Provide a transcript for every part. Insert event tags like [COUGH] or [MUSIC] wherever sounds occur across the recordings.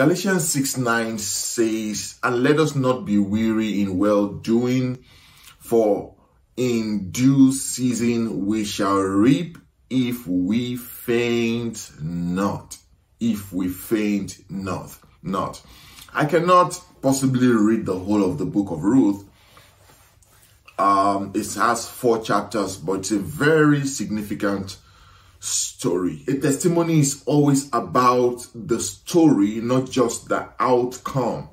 Galatians 6 9 says, And let us not be weary in well doing, for in due season we shall reap if we faint not. If we faint not. Not. I cannot possibly read the whole of the book of Ruth. Um, it has four chapters, but it's a very significant story. A testimony is always about the story, not just the outcome,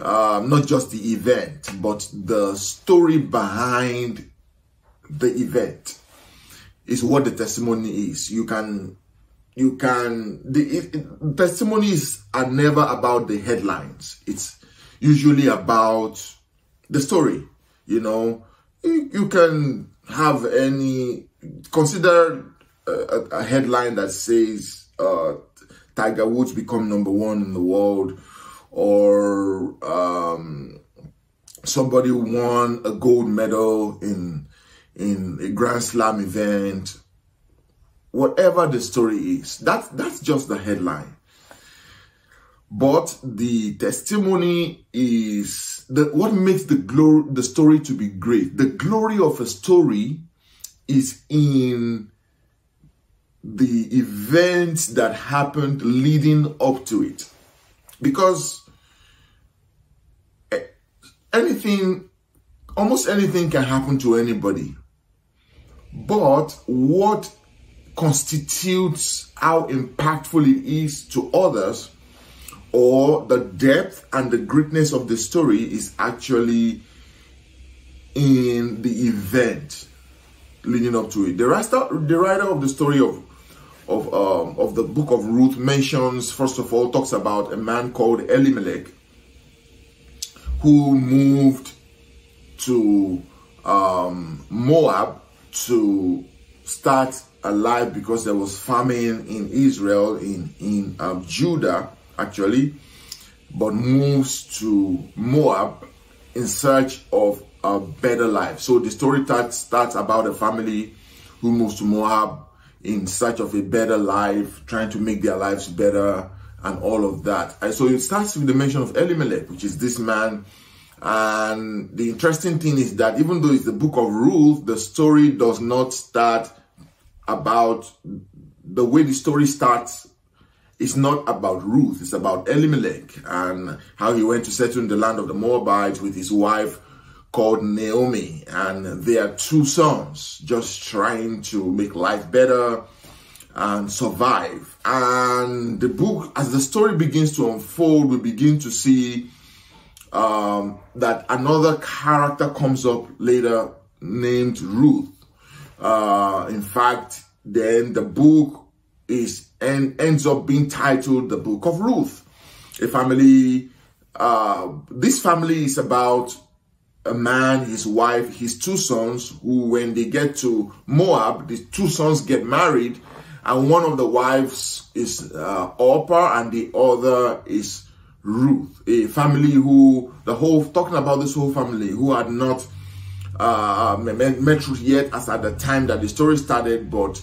uh, not just the event, but the story behind the event is what the testimony is. You can, you can, the it, it, testimonies are never about the headlines. It's usually about the story. You know, you, you can have any, consider a, a headline that says, uh, Tiger Woods become number one in the world or, um, somebody won a gold medal in in a Grand Slam event, whatever the story is, that, that's just the headline. But the testimony is that what makes the glory, the story to be great. The glory of a story is in the events that happened leading up to it. Because eh, anything, almost anything can happen to anybody. But what constitutes how impactful it is to others or the depth and the greatness of the story is actually in the event leading up to it. The writer, the writer of the story of of um, of the book of Ruth mentions first of all talks about a man called Elimelech who moved to um, Moab to start a life because there was famine in Israel, in, in um, Judah, actually, but moves to Moab in search of a better life. So the story starts about a family who moves to Moab in search of a better life, trying to make their lives better and all of that. And so it starts with the mention of Elimelech, which is this man and the interesting thing is that even though it's the book of Ruth, the story does not start about the way the story starts. It's not about Ruth. It's about Elimelech and how he went to settle in the land of the Moabites with his wife called Naomi. And they are two sons just trying to make life better and survive. And the book, as the story begins to unfold, we begin to see um, that another character comes up later named Ruth. Uh, in fact, then the book is and ends up being titled the Book of Ruth. A family, uh, this family is about a man, his wife, his two sons, who when they get to Moab, the two sons get married, and one of the wives is uh, Orpah and the other is Ruth, a family who, the whole, talking about this whole family who had not uh, met, met Ruth yet as at the time that the story started, but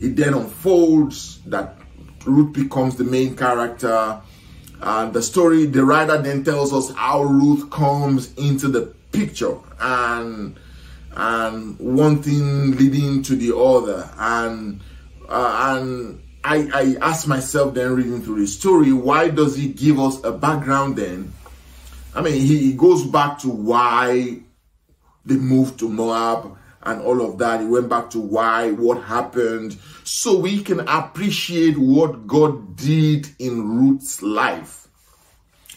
it then unfolds that Ruth becomes the main character. And the story, the writer then tells us how Ruth comes into the picture and and one thing leading to the other and uh, and I, I asked myself then reading through the story, why does he give us a background then? I mean, he, he goes back to why they moved to Moab and all of that. He went back to why, what happened, so we can appreciate what God did in Ruth's life.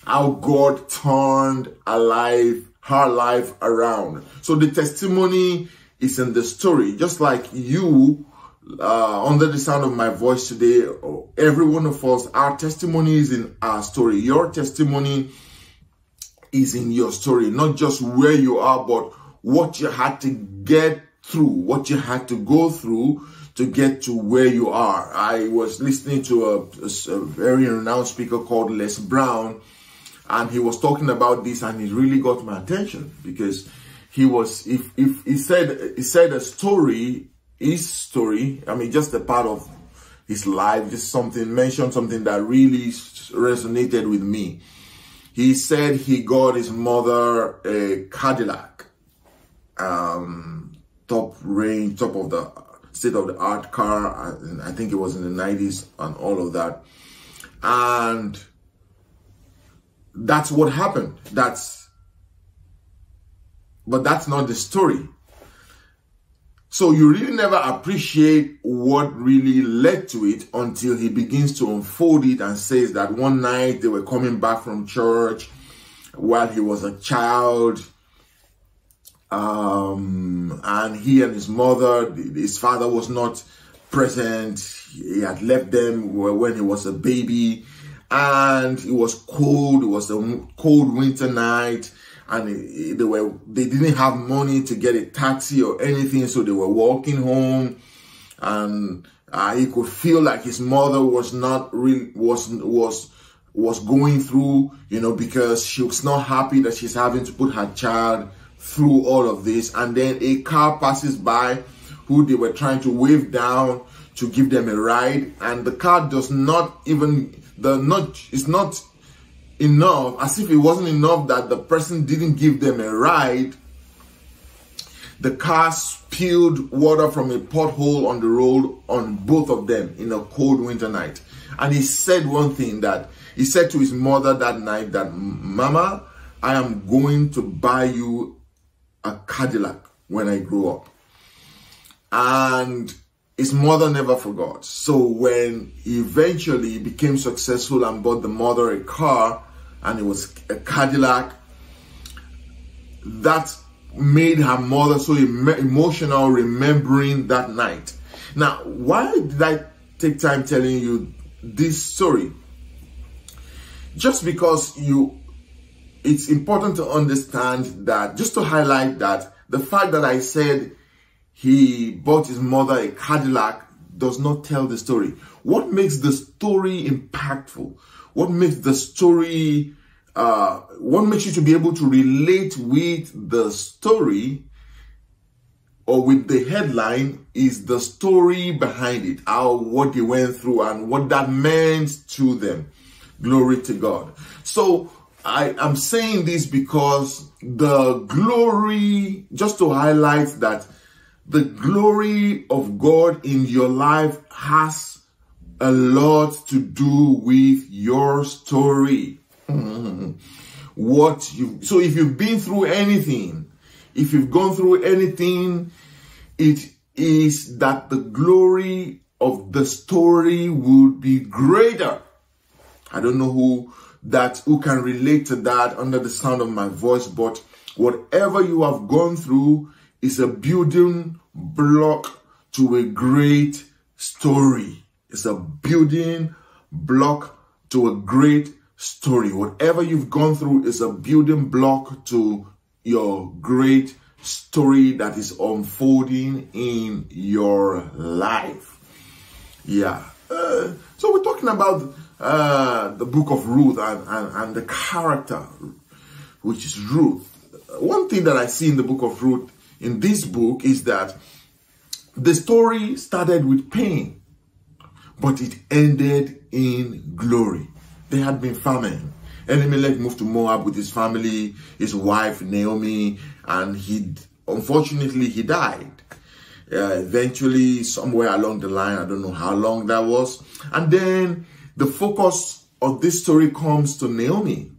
How God turned a life, her life around. So the testimony is in the story, just like you uh, under the sound of my voice today, every one of us, our testimony is in our story. Your testimony is in your story, not just where you are, but what you had to get through, what you had to go through to get to where you are. I was listening to a, a, a very renowned speaker called Les Brown, and he was talking about this, and it really got my attention because he was, if, if he said, he said a story his story, I mean, just a part of his life, just something, mentioned something that really resonated with me. He said he got his mother a Cadillac, um, top range, top of the state of the art car. I think it was in the 90s and all of that. And that's what happened. That's, but that's not the story. So you really never appreciate what really led to it until he begins to unfold it and says that one night they were coming back from church while he was a child. Um, and he and his mother, his father was not present. He had left them when he was a baby and it was cold. It was a cold winter night and they were they didn't have money to get a taxi or anything so they were walking home and uh, he could feel like his mother was not really was was was going through you know because she was not happy that she's having to put her child through all of this and then a car passes by who they were trying to wave down to give them a ride and the car does not even the not it's not enough, as if it wasn't enough that the person didn't give them a ride, the car spilled water from a pothole on the road on both of them in a cold winter night. And he said one thing that he said to his mother that night that, Mama, I am going to buy you a Cadillac when I grow up. And his mother never forgot. So when he eventually became successful and bought the mother a car, and it was a Cadillac, that made her mother so emotional remembering that night. Now, why did I take time telling you this story? Just because you, it's important to understand that, just to highlight that the fact that I said he bought his mother a Cadillac does not tell the story. What makes the story impactful? What makes the story, uh, what makes you to be able to relate with the story or with the headline is the story behind it, how what they went through and what that meant to them. Glory to God. So I am saying this because the glory, just to highlight that the glory of God in your life has a lot to do with your story. [LAUGHS] what you so if you've been through anything, if you've gone through anything, it is that the glory of the story will be greater. I don't know who that who can relate to that under the sound of my voice, but whatever you have gone through, is a building block to a great story. It's a building block to a great story. Whatever you've gone through is a building block to your great story that is unfolding in your life. Yeah. Uh, so we're talking about uh, the book of Ruth and, and, and the character, which is Ruth. One thing that I see in the book of Ruth in this book is that the story started with pain, but it ended in glory. There had been famine. Elimelech moved to Moab with his family, his wife Naomi, and he unfortunately he died. Uh, eventually, somewhere along the line, I don't know how long that was. And then the focus of this story comes to Naomi,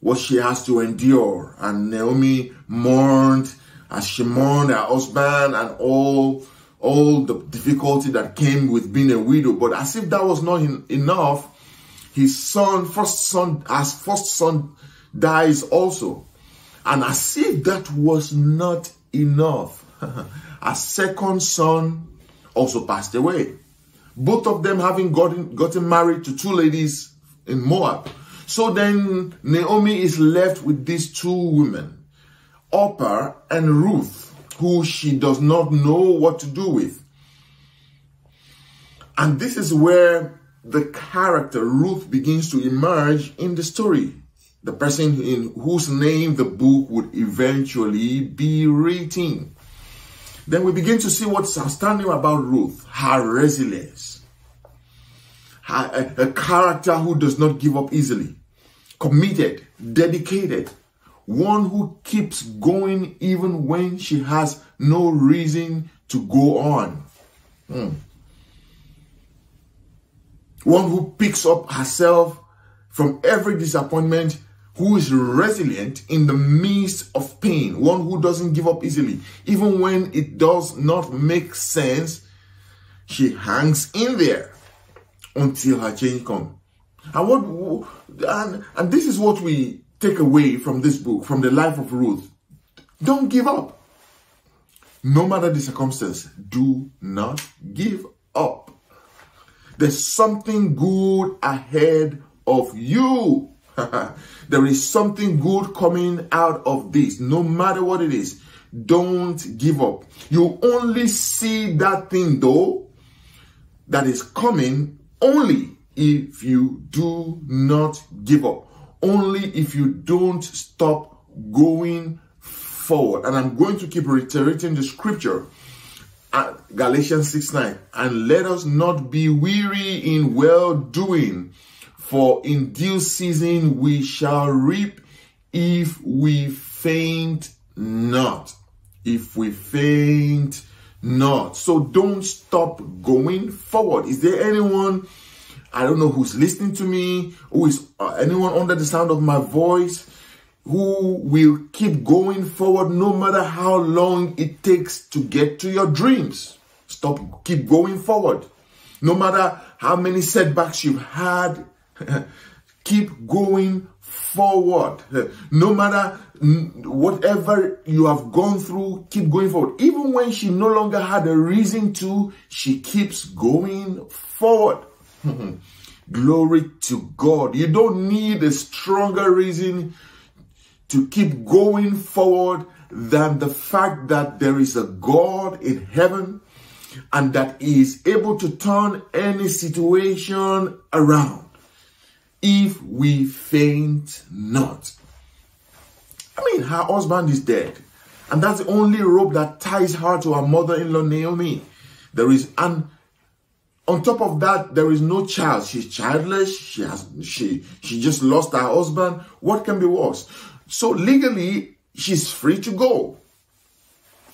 what she has to endure. And Naomi mourned as she mourned her husband and all all the difficulty that came with being a widow. But as if that was not in, enough, his son, first son, as first son dies also. And as if that was not enough, [LAUGHS] a second son also passed away. Both of them having gotten, gotten married to two ladies in Moab. So then Naomi is left with these two women. Orpah and Ruth, who she does not know what to do with. And this is where the character Ruth begins to emerge in the story. The person in whose name the book would eventually be written. Then we begin to see what's outstanding about Ruth, her resilience. a, a character who does not give up easily, committed, dedicated, one who keeps going even when she has no reason to go on. Hmm. One who picks up herself from every disappointment, who is resilient in the midst of pain, one who doesn't give up easily. Even when it does not make sense, she hangs in there until her change comes. And what and, and this is what we take away from this book, from the life of Ruth. Don't give up. No matter the circumstance, do not give up. There's something good ahead of you. [LAUGHS] there is something good coming out of this, no matter what it is. Don't give up. You only see that thing though that is coming only if you do not give up. Only if you don't stop going forward. And I'm going to keep reiterating the scripture at Galatians 6 9. And let us not be weary in well doing, for in due season we shall reap if we faint not. If we faint not. So don't stop going forward. Is there anyone, I don't know who's listening to me, who is uh, anyone under the sound of my voice, who will keep going forward no matter how long it takes to get to your dreams. Stop, keep going forward. No matter how many setbacks you've had, [LAUGHS] keep going forward. No matter whatever you have gone through, keep going forward. Even when she no longer had a reason to, she keeps going forward. [LAUGHS] Glory to God. You don't need a stronger reason to keep going forward than the fact that there is a God in heaven and that he is able to turn any situation around if we faint not. I mean, her husband is dead. And that's the only rope that ties her to her mother-in-law Naomi. There is and on top of that, there is no child. She's childless. She has she she just lost her husband. What can be worse? So legally, she's free to go.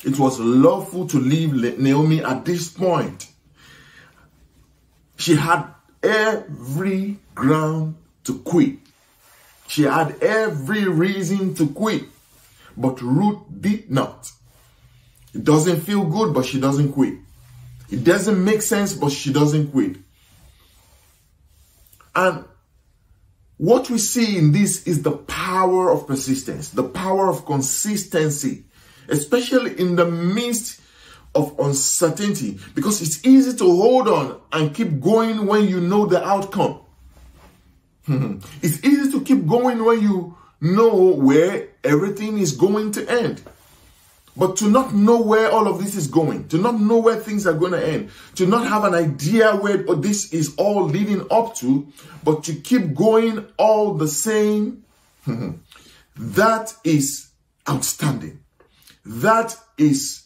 It was lawful to leave Naomi at this point. She had every ground to quit. She had every reason to quit, but Ruth did not. It doesn't feel good, but she doesn't quit. It doesn't make sense, but she doesn't quit. And what we see in this is the power of persistence, the power of consistency, especially in the midst of uncertainty, because it's easy to hold on and keep going when you know the outcome. [LAUGHS] it's easy to keep going when you know where everything is going to end. But to not know where all of this is going, to not know where things are going to end, to not have an idea where this is all leading up to, but to keep going all the same, [LAUGHS] that is outstanding. That is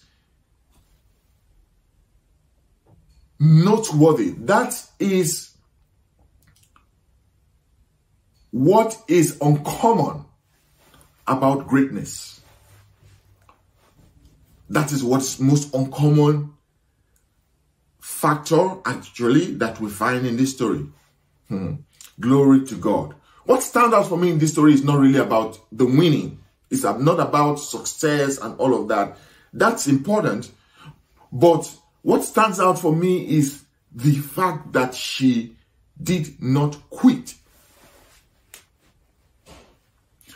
noteworthy. That is what is uncommon about greatness. That is what's most uncommon factor actually that we find in this story. Hmm. Glory to God. What stands out for me in this story is not really about the winning. It's not about success and all of that. That's important. But what stands out for me is the fact that she did not quit.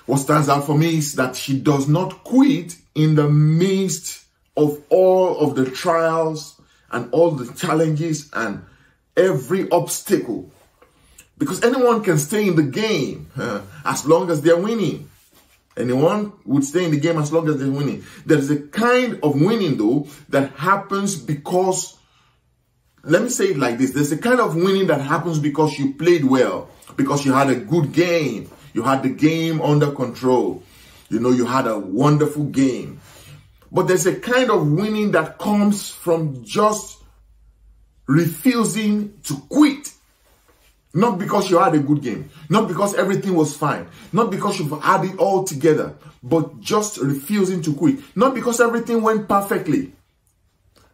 What stands out for me is that she does not quit in the midst of all of the trials and all the challenges and every obstacle. Because anyone can stay in the game uh, as long as they're winning. Anyone would stay in the game as long as they're winning. There is a kind of winning though that happens because, let me say it like this. There's a kind of winning that happens because you played well, because you had a good game. You had the game under control. You know, you had a wonderful game. But there's a kind of winning that comes from just refusing to quit. Not because you had a good game, not because everything was fine, not because you've had it all together, but just refusing to quit. Not because everything went perfectly,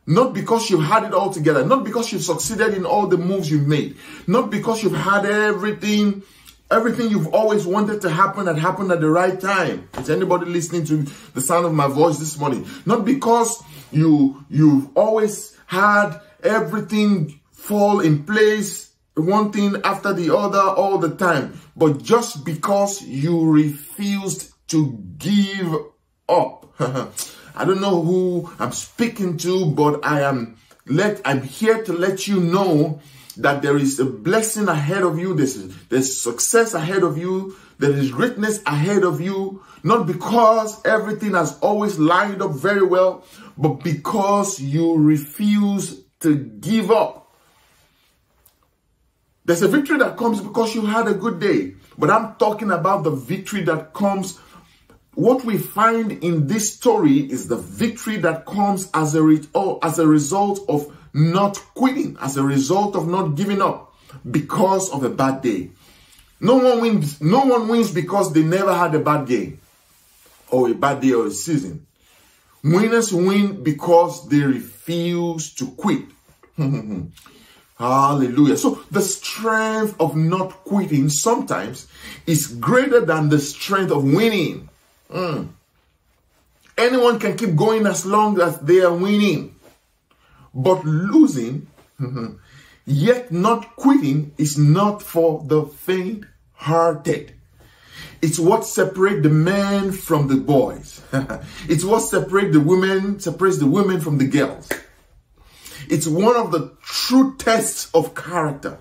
not because you've had it all together, not because you've succeeded in all the moves you've made, not because you've had everything, everything you've always wanted to happen had happened at the right time. Is anybody listening to the sound of my voice this morning? Not because you you've always had everything fall in place one thing after the other all the time, but just because you refused to give up. [LAUGHS] I don't know who I'm speaking to, but I am let I'm here to let you know that there is a blessing ahead of you. There's, there's success ahead of you. There is greatness ahead of you. Not because everything has always lined up very well, but because you refuse to give up. There's a victory that comes because you had a good day. But I'm talking about the victory that comes. What we find in this story is the victory that comes as a, as a result of not quitting, as a result of not giving up because of a bad day. No one wins, no one wins because they never had a bad game or a bad day or a season. Winners win because they refuse to quit. [LAUGHS] Hallelujah. So the strength of not quitting sometimes is greater than the strength of winning. Mm. Anyone can keep going as long as they are winning. But losing, [LAUGHS] yet not quitting, is not for the faint hearted. It's what separates the men from the boys. [LAUGHS] it's what separates the women, separates the women from the girls. It's one of the true tests of character.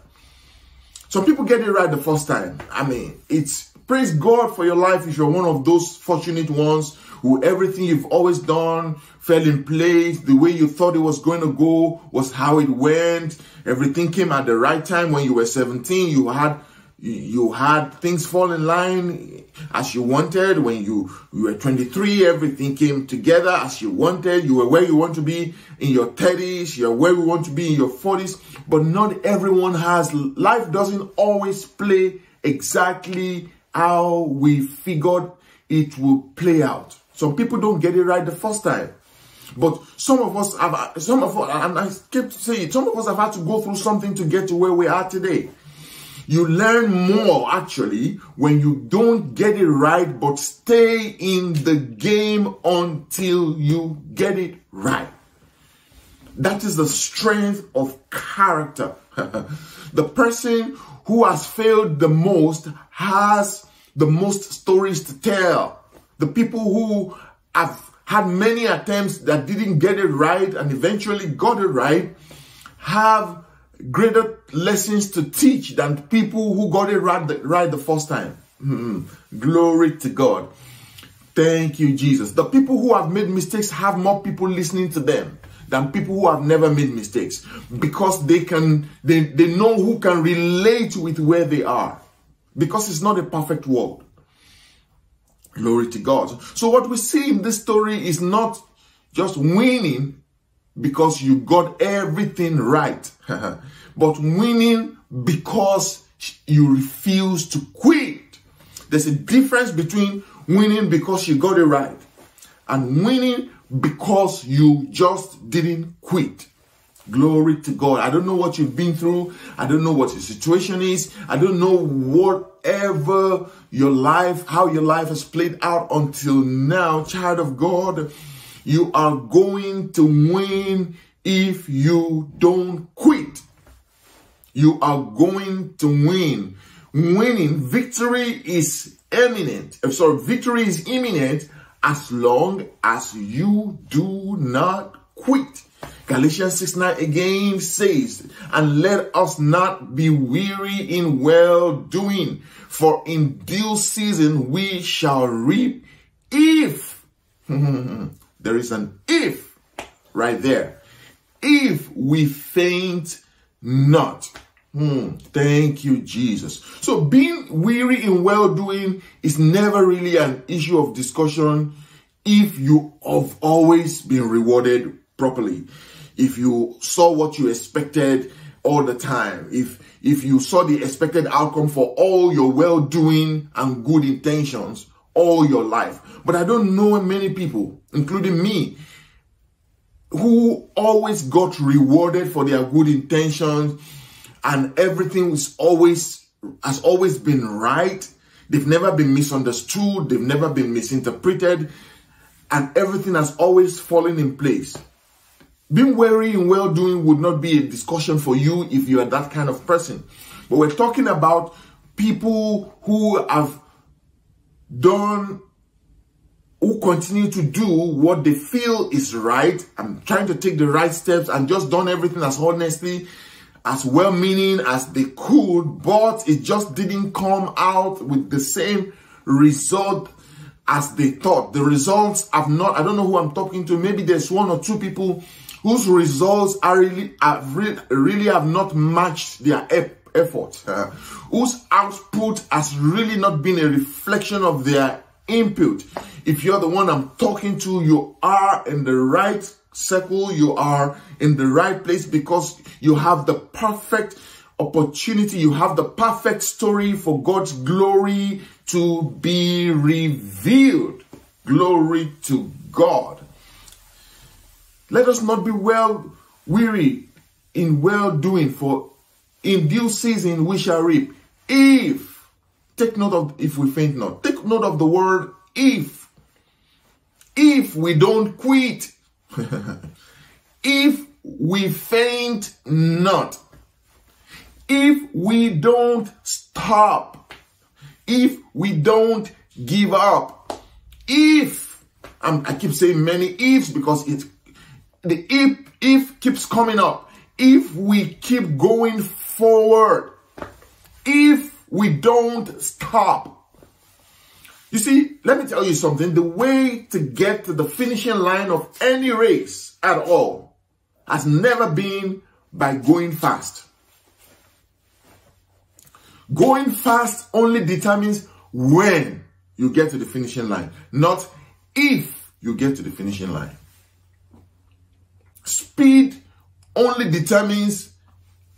Some people get it right the first time. I mean, it's praise God for your life if you're one of those fortunate ones who everything you've always done fell in place. The way you thought it was going to go was how it went. Everything came at the right time when you were 17. You had you had things fall in line as you wanted when you, you were 23 everything came together as you wanted you were where you want to be in your 30s you're where you want to be in your 40s but not everyone has life doesn't always play exactly how we figured it will play out some people don't get it right the first time but some of us have some of us and i keep saying some of us have had to go through something to get to where we are today you learn more actually when you don't get it right, but stay in the game until you get it right. That is the strength of character. [LAUGHS] the person who has failed the most has the most stories to tell. The people who have had many attempts that didn't get it right and eventually got it right have greater lessons to teach than people who got it right the, right the first time. Mm-hmm. Glory to God. Thank you, Jesus. The people who have made mistakes have more people listening to them than people who have never made mistakes because they can they, they know who can relate with where they are because it's not a perfect world glory to god so what we see in this story is not just winning because you got everything right, [LAUGHS] but winning because you refuse to quit. There's a difference between winning because you got it right and winning because you just didn't quit. Glory to God. I don't know what you've been through. I don't know what your situation is. I don't know whatever your life, how your life has played out until now, child of God. You are going to win if you don't quit. You are going to win. Winning, victory is imminent. I'm sorry, victory is imminent as long as you do not quit. Galatians 6 9 again says, And let us not be weary in well doing, for in due season we shall reap if [LAUGHS] There is an if right there. If we faint not. Hmm, thank you, Jesus. So being weary in well-doing is never really an issue of discussion if you have always been rewarded properly. If you saw what you expected all the time. If if you saw the expected outcome for all your well-doing and good intentions all your life. But I don't know many people, including me, who always got rewarded for their good intentions and everything was always has always been right. They've never been misunderstood, they've never been misinterpreted, and everything has always fallen in place. Being weary in well doing would not be a discussion for you if you are that kind of person. But we're talking about people who have done, who continue to do what they feel is right and trying to take the right steps and just done everything as honestly, as well meaning as they could, but it just didn't come out with the same result as they thought. The results have not, I don't know who I'm talking to. Maybe there's one or two people whose results are really, are really, really have not matched their effort, uh, [LAUGHS] whose output has really not been a reflection of their input. If you're the one I'm talking to, you are in the right circle, you are in the right place because you have the perfect opportunity, you have the perfect story for God's glory to be revealed. Glory to God. Let us not be well weary in well doing, for in due season we shall reap. If, take note of if we faint not, take note of the word if. If we don't quit, [LAUGHS] if we faint not, if we don't stop, if we don't give up, if, um, I keep saying many ifs because it's the if, if keeps coming up. If we keep going forward, if we don't stop. You see, let me tell you something. The way to get to the finishing line of any race at all has never been by going fast. Going fast only determines when you get to the finishing line, not if you get to the finishing line. Speed only determines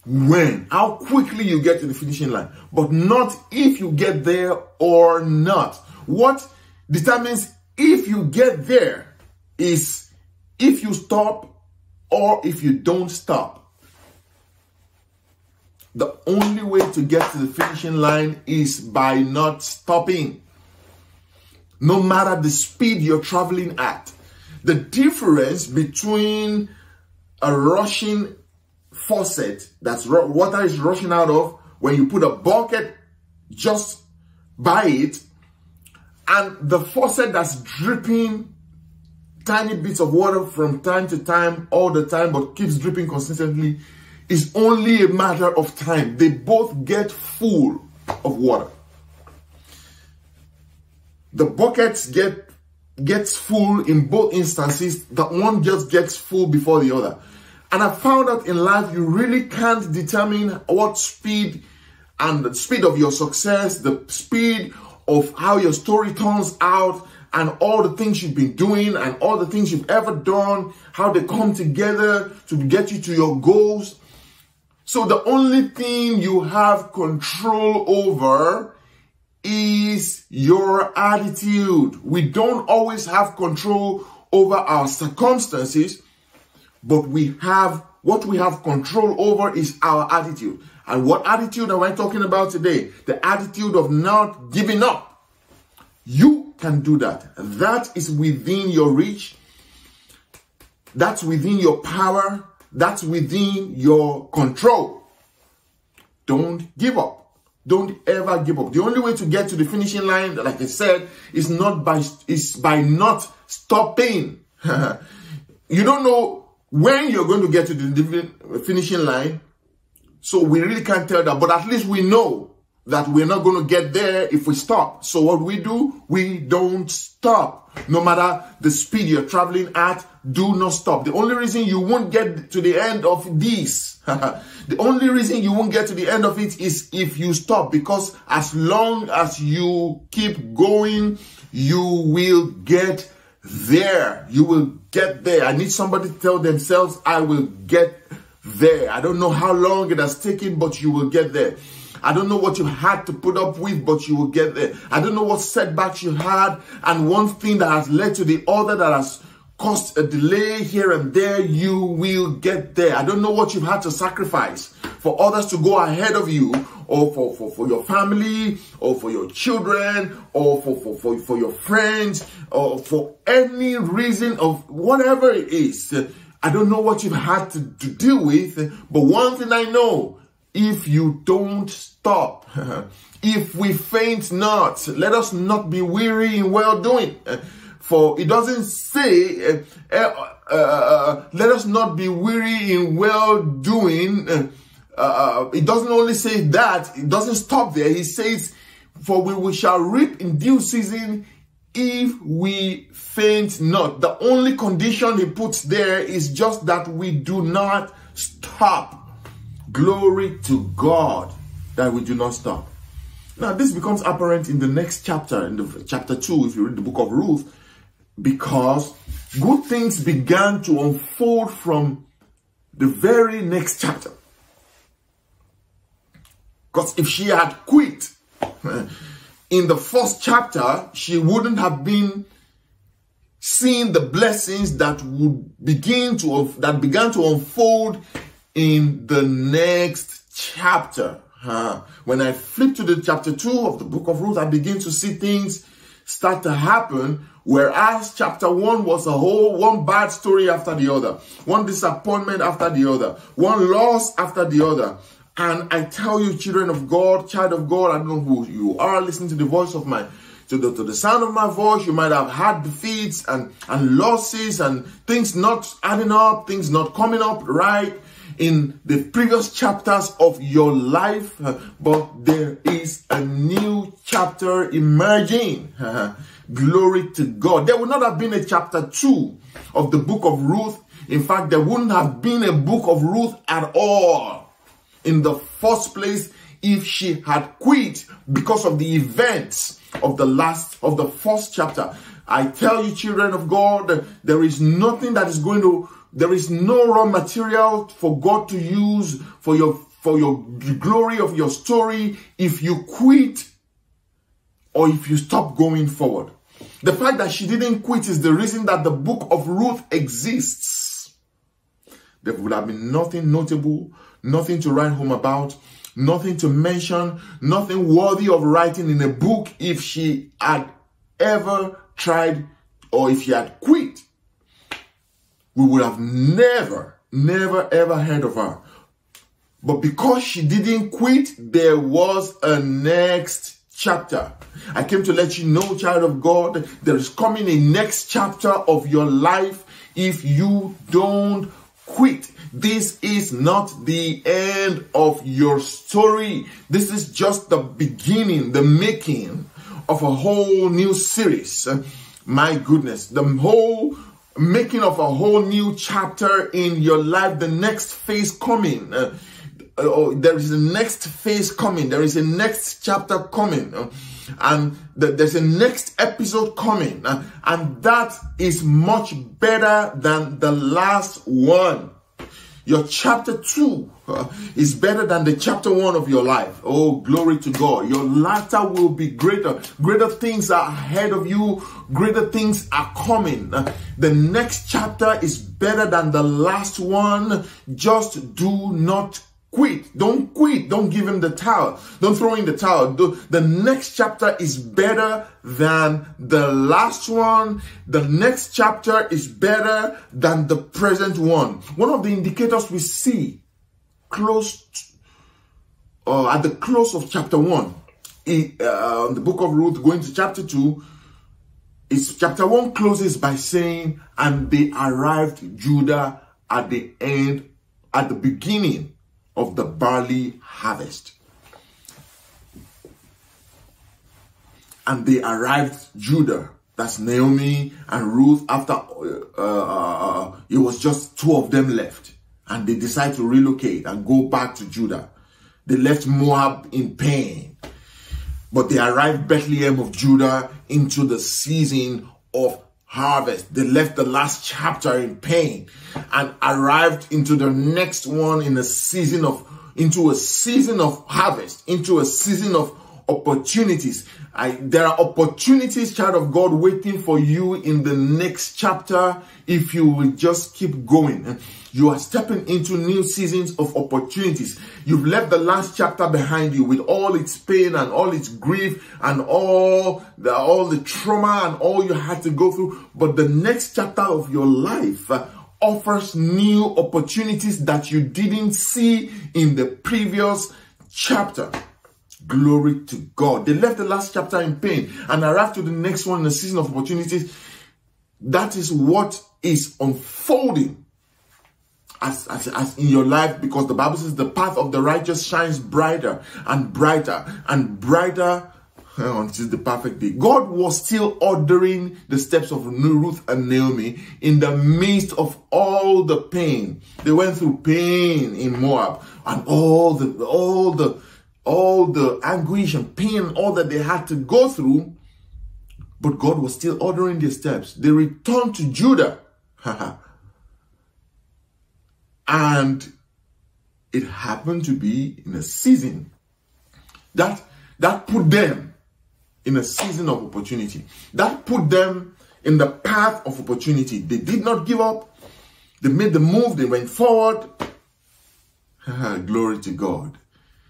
when, how quickly you get to the finishing line, but not if you get there or not. What determines if you get there is if you stop or if you don't stop. The only way to get to the finishing line is by not stopping. No matter the speed you're traveling at. The difference between a rushing faucet that's water is rushing out of when you put a bucket just by it and the faucet that's dripping tiny bits of water from time to time all the time but keeps dripping consistently is only a matter of time. They both get full of water. The buckets get gets full in both instances, that one just gets full before the other. And I found out in life, you really can't determine what speed and the speed of your success, the speed of how your story turns out, and all the things you've been doing and all the things you've ever done, how they come together to get you to your goals. So the only thing you have control over is your attitude. We don't always have control over our circumstances, but we have what we have control over is our attitude. And what attitude am I talking about today? The attitude of not giving up. You can do that. That is within your reach. That's within your power. That's within your control. Don't give up. Don't ever give up. The only way to get to the finishing line, like I said, is not by is by not stopping. [LAUGHS] you don't know when you're going to get to the finishing line. So we really can't tell that. But at least we know that we're not going to get there if we stop. So what we do, we don't stop. No matter the speed you're traveling at, do not stop. The only reason you won't get to the end of this, [LAUGHS] the only reason you won't get to the end of it is if you stop. Because as long as you keep going, you will get there. You will get there. I need somebody to tell themselves, I will get there. I don't know how long it has taken, but you will get there. I don't know what you had to put up with, but you will get there. I don't know what setbacks you had, and one thing that has led to the other that has caused a delay here and there, you will get there. I don't know what you've had to sacrifice for others to go ahead of you, or for, for, for your family, or for your children, or for, for, for, for your friends, or for any reason of whatever it is. I don't know what you've had to, to deal with, but one thing I know, if you don't stop, [LAUGHS] if we faint not, let us not be weary in well doing. For it doesn't say, uh, uh, uh, let us not be weary in well doing. Uh, uh, it doesn't only say that, it doesn't stop there. He says, for we, we shall reap in due season if we faint not. The only condition he puts there is just that we do not stop. Glory to God that we do not stop. Now, this becomes apparent in the next chapter, in the chapter 2, if you read the book of Ruth, because good things began to unfold from the very next chapter. Because if she had quit [LAUGHS] in the first chapter, she wouldn't have been seeing the blessings that would begin to that began to unfold in the next chapter. Uh, when I flip to the chapter 2 of the book of Ruth, I begin to see things start to happen Whereas chapter one was a whole one bad story after the other, one disappointment after the other, one loss after the other. And I tell you, children of God, child of God, I don't know who you are, listening to the voice of my to the, to the sound of my voice, you might have had defeats and, and losses and things not adding up, things not coming up right in the previous chapters of your life, but there is a new chapter emerging. [LAUGHS] Glory to God. There would not have been a chapter 2 of the book of Ruth. In fact, there wouldn't have been a book of Ruth at all in the first place if she had quit because of the events of the last, of the first chapter. I tell you, children of God, there is nothing that is going to, there is no raw material for God to use for your, for your glory of your story if you quit or if you stop going forward. The fact that she didn't quit is the reason that the book of Ruth exists. There would have been nothing notable, nothing to write home about, nothing to mention, nothing worthy of writing in a book if she had ever tried or if she had quit. We would have never, never, ever heard of her. But because she didn't quit, there was a next chapter. I came to let you know, child of God, there is coming a next chapter of your life if you don't quit. This is not the end of your story. This is just the beginning, the making of a whole new series. My goodness, the whole making of a whole new chapter in your life, the next phase coming. Uh, oh, there is a next phase coming. There is a next chapter coming. And the, there's a next episode coming. Uh, and that is much better than the last one. Your chapter two uh, is better than the chapter one of your life. Oh, glory to God. Your latter will be greater. Greater things are ahead of you. Greater things are coming. The next chapter is better than the last one. Just do not Quit. Don't quit. Don't give him the towel. Don't throw in the towel. The next chapter is better than the last one. The next chapter is better than the present one. One of the indicators we see close uh, at the close of chapter one, in, uh, the book of Ruth, going to chapter two, is chapter one closes by saying, and they arrived Judah at the end, at the beginning of the barley harvest. And they arrived Judah. That's Naomi and Ruth. After uh, uh, it was just two of them left, and they decided to relocate and go back to Judah. They left Moab in pain, but they arrived Bethlehem of Judah into the season of harvest. They left the last chapter in pain and arrived into the next one in a season of, into a season of harvest, into a season of opportunities. I, there are opportunities, child of God, waiting for you in the next chapter if you will just keep going. You are stepping into new seasons of opportunities. You've left the last chapter behind you with all its pain and all its grief and all the, all the trauma and all you had to go through. But the next chapter of your life uh, offers new opportunities that you didn't see in the previous chapter. Glory to God. They left the last chapter in pain and arrived to the next one in a season of opportunities. That is what is unfolding as, as, as in your life because the Bible says the path of the righteous shines brighter and brighter and brighter eh, until the perfect day. God was still ordering the steps of Ruth and Naomi in the midst of all the pain. They went through pain in Moab and all the, all the, all the anguish and pain, all that they had to go through. But God was still ordering their steps. They returned to Judah. [LAUGHS] and it happened to be in a season that that put them in a season of opportunity. That put them in the path of opportunity. They did not give up. They made the move. They went forward. [LAUGHS] Glory to God.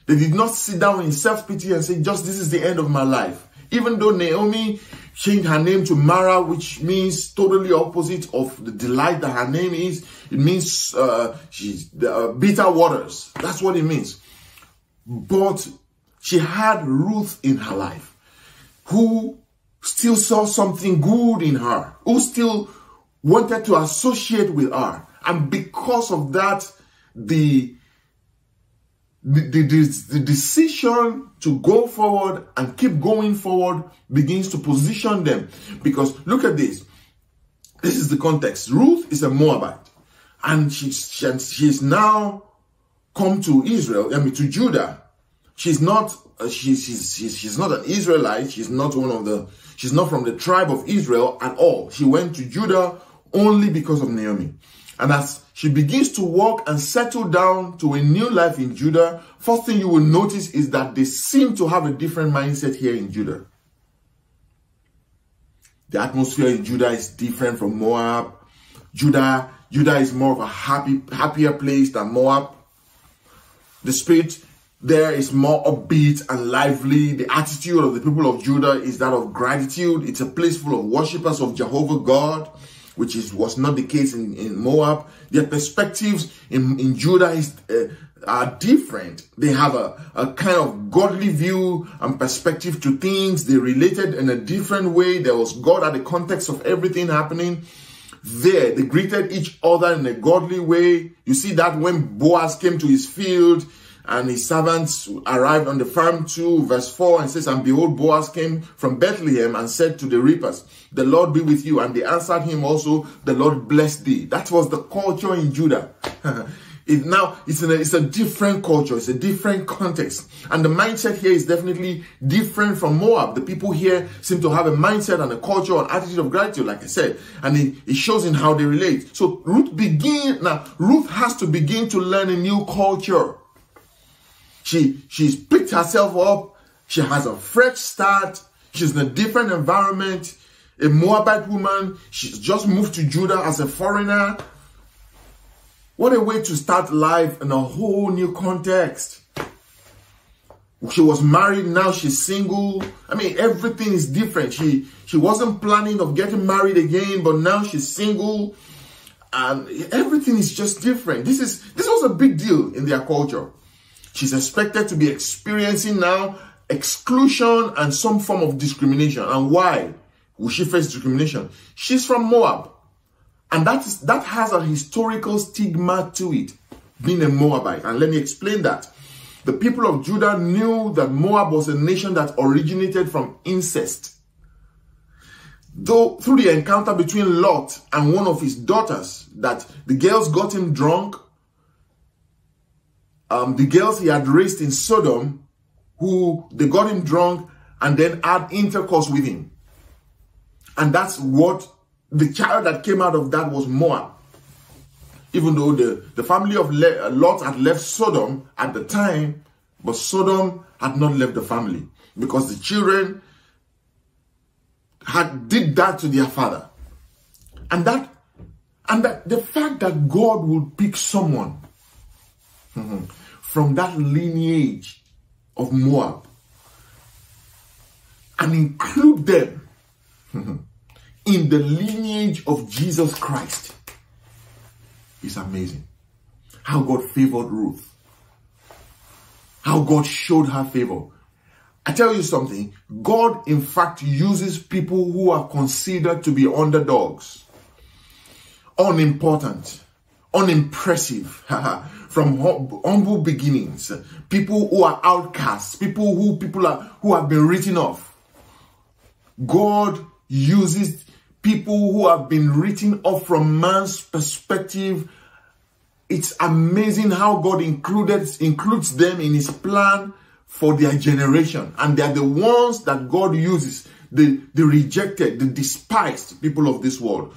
They did not sit down in self-pity and say, just this is the end of my life. Even though Naomi changed her name to Mara, which means totally opposite of the delight that her name is. It means uh, she's uh, bitter waters. That's what it means. But she had Ruth in her life, who still saw something good in her, who still wanted to associate with her. And because of that, the the, the, the, decision to go forward and keep going forward begins to position them. Because look at this. This is the context. Ruth is a Moabite and she's, she's now come to Israel, I mean to Judah. She's not, uh, she's, she's, she's, she's not an Israelite. She's not one of the, she's not from the tribe of Israel at all. She went to Judah only because of Naomi. And as she begins to walk and settle down to a new life in Judah, first thing you will notice is that they seem to have a different mindset here in Judah. The atmosphere in Judah is different from Moab. Judah, Judah is more of a happy, happier place than Moab. The spirit there is more upbeat and lively. The attitude of the people of Judah is that of gratitude. It's a place full of worshippers of Jehovah God which is was not the case in, in Moab. Their perspectives in, in Judah is, uh, are different. They have a, a kind of godly view and perspective to things. They related in a different way. There was God at the context of everything happening. There, they greeted each other in a godly way. You see that when Boaz came to his field, and his servants arrived on the farm too. Verse 4 and says, And behold, Boaz came from Bethlehem and said to the reapers, The Lord be with you. And they answered him also, The Lord bless thee. That was the culture in Judah. [LAUGHS] it now it's, a, it's a different culture, it's a different context. And the mindset here is definitely different from Moab. The people here seem to have a mindset and a culture and attitude of gratitude, like I said, and it, it shows in how they relate. So Ruth begin now, Ruth has to begin to learn a new culture. She, she's picked herself up. She has a fresh start. She's in a different environment. A Moabite woman. She's just moved to Judah as a foreigner. What a way to start life in a whole new context. She was married, now she's single. I mean, everything is different. She she wasn't planning of getting married again, but now she's single. And everything is just different. This is this was a big deal in their culture. She's expected to be experiencing now exclusion and some form of discrimination. And why will she face discrimination? She's from Moab. And that is that has a historical stigma to it, being a Moabite. And let me explain that. The people of Judah knew that Moab was a nation that originated from incest. Though through the encounter between Lot and one of his daughters, that the girls got him drunk um, the girls he had raised in Sodom, who they got him drunk and then had intercourse with him. And that's what the child that came out of that was Moab. Even though the, the family of Lot had left Sodom at the time, but Sodom had not left the family because the children had did that to their father. And that and that the fact that God would pick someone Mm-hmm. from that lineage of Moab and include them mm-hmm, in the lineage of Jesus Christ is amazing. How God favored Ruth. How God showed her favor. I tell you something, God in fact uses people who are considered to be underdogs, unimportant, unimpressive, [LAUGHS] from humble beginnings, people who are outcasts, people who people are who have been written off. God uses people who have been written off from man's perspective. It's amazing how God included includes them in his plan for their generation. And they are the ones that God uses, the, the rejected, the despised people of this world.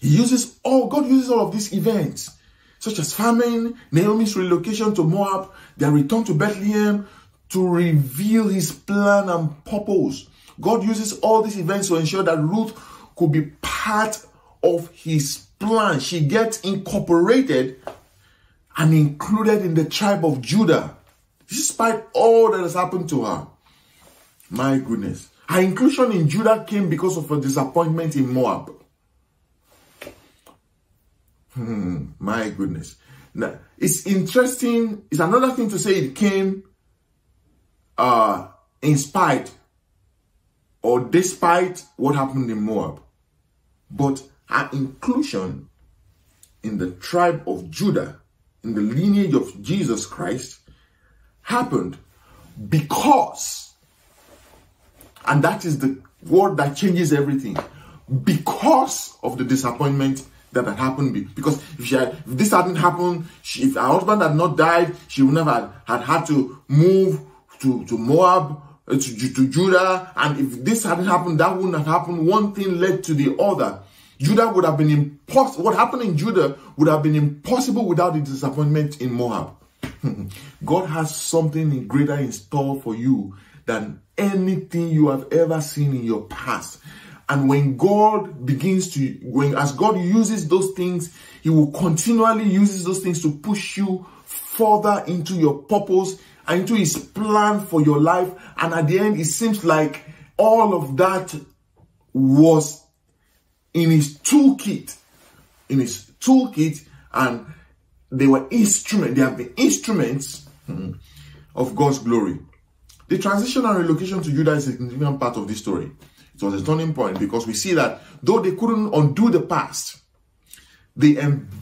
He uses all, God uses all of these events, such as famine, Naomi's relocation to Moab, their return to Bethlehem, to reveal his plan and purpose. God uses all these events to ensure that Ruth could be part of his plan. She gets incorporated and included in the tribe of Judah, despite all that has happened to her. My goodness. Her inclusion in Judah came because of her disappointment in Moab. Hmm, my goodness. Now, it's interesting. It's another thing to say it came uh, in spite or despite what happened in Moab. But her inclusion in the tribe of Judah, in the lineage of Jesus Christ, happened because, and that is the word that changes everything, because of the disappointment that had happened. Because if, had, if this hadn't happened, she, if her husband had not died, she would never had, had to move to, to Moab, uh, to, to Judah. And if this hadn't happened, that wouldn't have happened. One thing led to the other. Judah would have been impossible. What happened in Judah would have been impossible without the disappointment in Moab. [LAUGHS] God has something greater in store for you than anything you have ever seen in your past. And when God begins to, when as God uses those things, He will continually uses those things to push you further into your purpose and into His plan for your life. And at the end, it seems like all of that was in His toolkit, in His toolkit, and they were instruments. They have been instruments hmm, of God's glory. The transition and relocation to Judah is a significant part of this story. It was a turning point because we see that though they couldn't undo the past, they,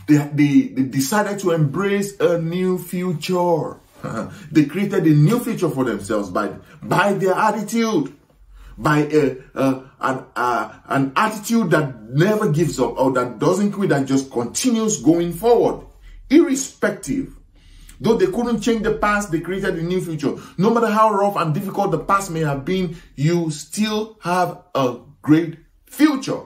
they, they, they decided to embrace a new future. [LAUGHS] they created a new future for themselves by, by their attitude, by a, a, an, a, an attitude that never gives up or that doesn't quit, that just continues going forward, irrespective Though they couldn't change the past, they created a new future. No matter how rough and difficult the past may have been, you still have a great future.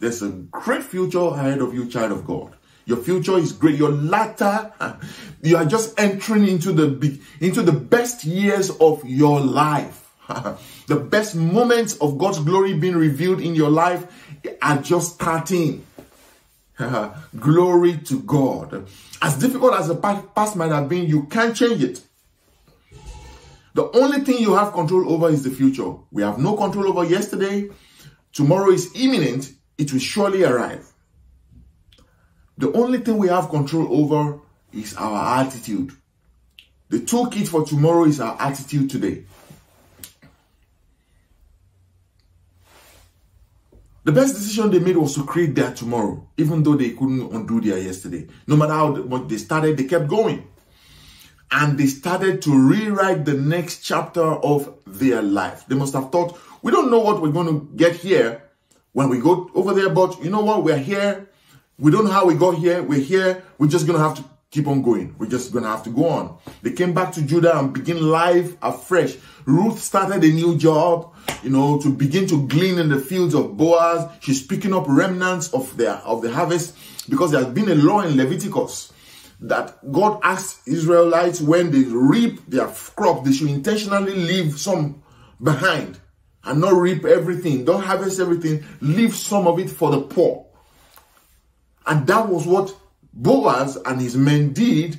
There's a great future ahead of you, child of God. Your future is great. Your latter, [LAUGHS] you are just entering into the into the best years of your life. [LAUGHS] the best moments of God's glory being revealed in your life are just starting. [LAUGHS] Glory to God. As difficult as the past might have been, you can't change it. The only thing you have control over is the future. We have no control over yesterday. Tomorrow is imminent. It will surely arrive. The only thing we have control over is our attitude. The toolkit for tomorrow is our attitude today. The best decision they made was to create their tomorrow, even though they couldn't undo their yesterday. No matter how much they started, they kept going. And they started to rewrite the next chapter of their life. They must have thought, we don't know what we're going to get here when we go over there, but you know what? We're here. We don't know how we got here. We're here. We're just going to have to keep on going. We're just going to have to go on. They came back to Judah and begin life afresh. Ruth started a new job. you know, to begin to glean in the fields of Boaz. She's picking up remnants of the of the harvest because there has been a law in Leviticus that God asked Israelites when they reap their crop, they should intentionally leave some behind and not reap everything. Don't harvest everything. Leave some of it for the poor. And that was what Boaz and his men did.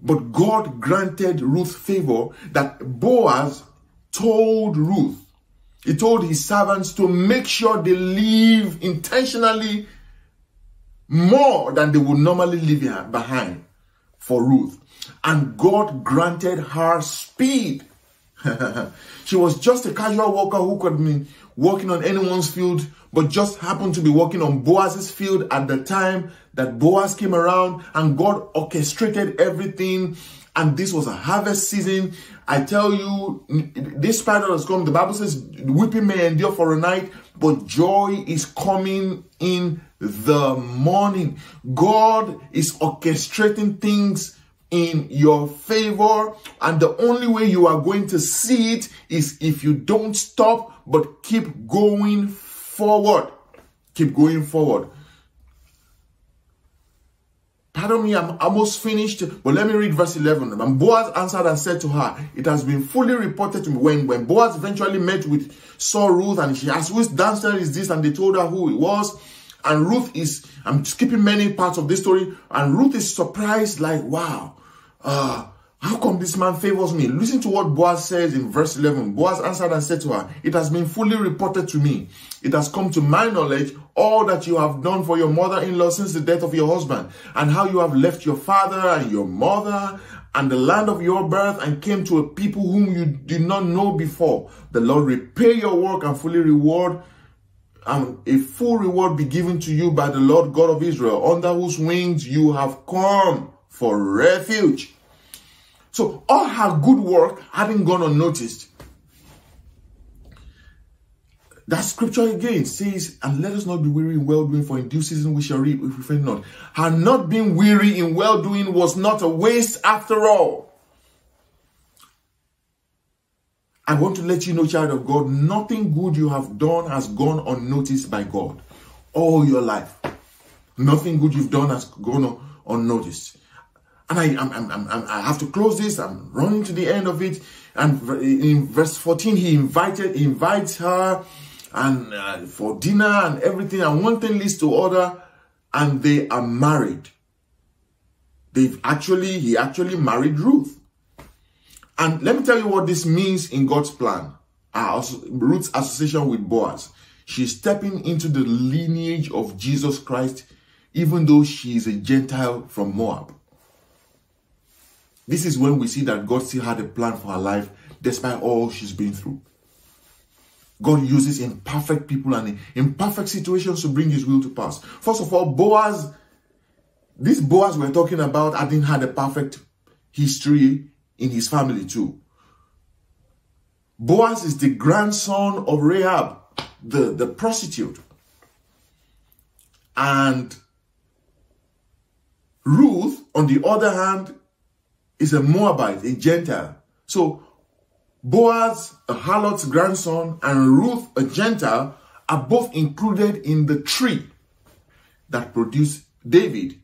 But God granted Ruth favor that Boaz told Ruth, he told his servants to make sure they leave intentionally more than they would normally leave behind for Ruth. And God granted her speed. [LAUGHS] she was just a casual worker who could be working on anyone's field, but just happened to be working on Boaz's field at the time that Boaz came around and God orchestrated everything. And this was a harvest season. I tell you, this spider has come. The Bible says, weeping may endure for a night, but joy is coming in the morning. God is orchestrating things in your favor. And the only way you are going to see it is if you don't stop, but keep going forward. Keep going forward. Pardon me, I'm almost finished, but let me read verse 11. And Boaz answered and said to her, It has been fully reported to me when, when Boaz eventually met with Saw Ruth and she asked, Whose dancer is this? And they told her who it was. And Ruth is, I'm skipping many parts of this story, and Ruth is surprised, like, wow, uh, how come this man favors me? Listen to what Boaz says in verse 11. Boaz answered and said to her, It has been fully reported to me. It has come to my knowledge all that you have done for your mother-in-law since the death of your husband, and how you have left your father and your mother and the land of your birth and came to a people whom you did not know before. The Lord repay your work and fully reward and a full reward be given to you by the Lord God of Israel, under whose wings you have come for refuge. So all her good work hadn't gone unnoticed. That scripture again says, and let us not be weary in well doing, for in due season we shall reap if we faint not. Her not being weary in well doing was not a waste after all. I want to let you know, child of God, nothing good you have done has gone unnoticed by God all your life. Nothing good you've done has gone unnoticed. And I, I'm, I'm, I'm, i have to close this. I'm running to the end of it. And in verse 14, he invited, he invites her and uh, for dinner and everything. And one thing leads to other, and they are married. They've actually, he actually married Ruth. And let me tell you what this means in God's plan. Ruth's association with Boaz. She's stepping into the lineage of Jesus Christ, even though she is a Gentile from Moab. This is when we see that God still had a plan for her life despite all she's been through. God uses imperfect people and imperfect situations to bring his will to pass. First of all, Boaz, this Boaz we're talking about, I think had a perfect history in his family too. Boaz is the grandson of Rahab, the, the prostitute. And Ruth, on the other hand, is a Moabite, a Gentile. So Boaz, a harlot's grandson, and Ruth, a Gentile, are both included in the tree that produced David.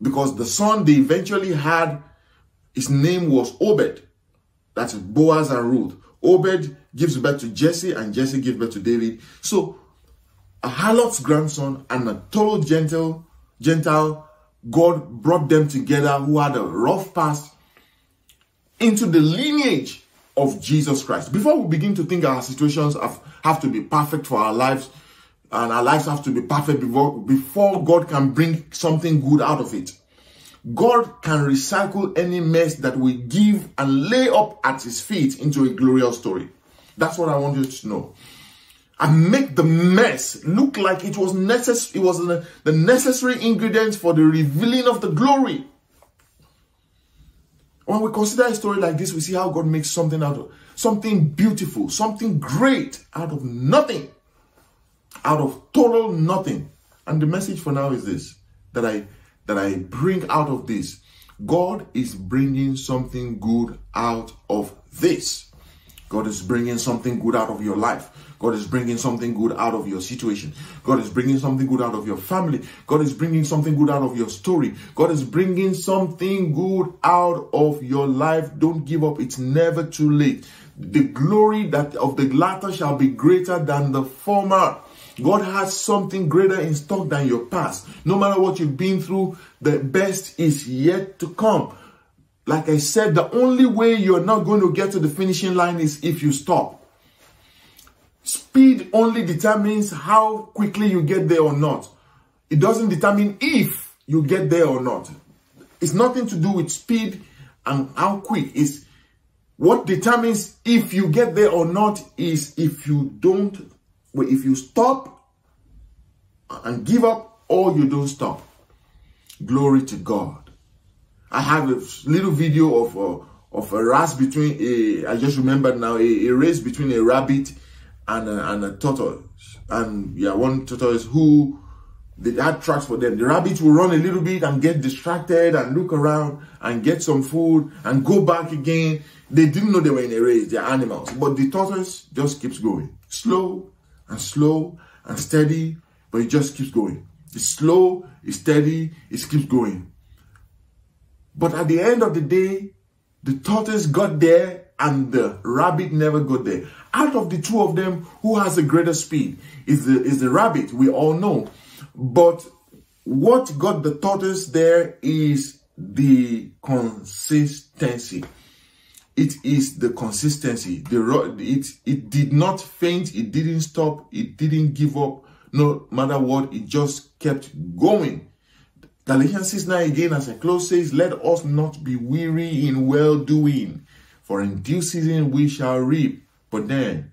Because the son they eventually had, his name was Obed. That's Boaz and Ruth. Obed gives birth to Jesse, and Jesse gives birth to David. So, a harlot's grandson and a total Gentile, Gentile God brought them together who had a rough past into the lineage of Jesus Christ. Before we begin to think our situations have, have to be perfect for our lives, and our lives have to be perfect before, before God can bring something good out of it. God can recycle any mess that we give and lay up at his feet into a glorious story. That's what I want you to know and make the mess look like it was necessary. It was the necessary ingredient for the revealing of the glory. When we consider a story like this, we see how God makes something out of something beautiful, something great out of nothing, out of total nothing. And the message for now is this that I that I bring out of this. God is bringing something good out of this. God is bringing something good out of your life. God is bringing something good out of your situation. God is bringing something good out of your family. God is bringing something good out of your story. God is bringing something good out of your life. Don't give up. It's never too late. The glory that of the latter shall be greater than the former. God has something greater in stock than your past. No matter what you've been through, the best is yet to come. Like I said, the only way you're not going to get to the finishing line is if you stop. Speed only determines how quickly you get there or not. It doesn't determine if you get there or not. It's nothing to do with speed and how quick. It's what determines if you get there or not is if you don't, if you stop and give up or you don't stop. Glory to God. I have a little video of uh, of a race between a, I just remembered now, a, a race between a rabbit and a, and a tortoise. And yeah, one tortoise who they had tracks for them. The rabbit will run a little bit and get distracted and look around and get some food and go back again. They didn't know they were in a race, they're animals. But the tortoise just keeps going. Slow and slow and steady, but it just keeps going. It's slow, it's steady, it keeps going. But at the end of the day, the tortoise got there and the rabbit never got there. Out of the two of them, who has a greater speed? Is the, is the rabbit, we all know. But what got the tortoise there is the consistency. It is the consistency. The it it did not faint. It didn't stop. It didn't give up. No matter what, it just kept going. Galatians 6 9 again, as I close, says, Let us not be weary in well doing, for in due season we shall reap. But then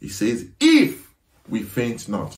it says, If we faint not.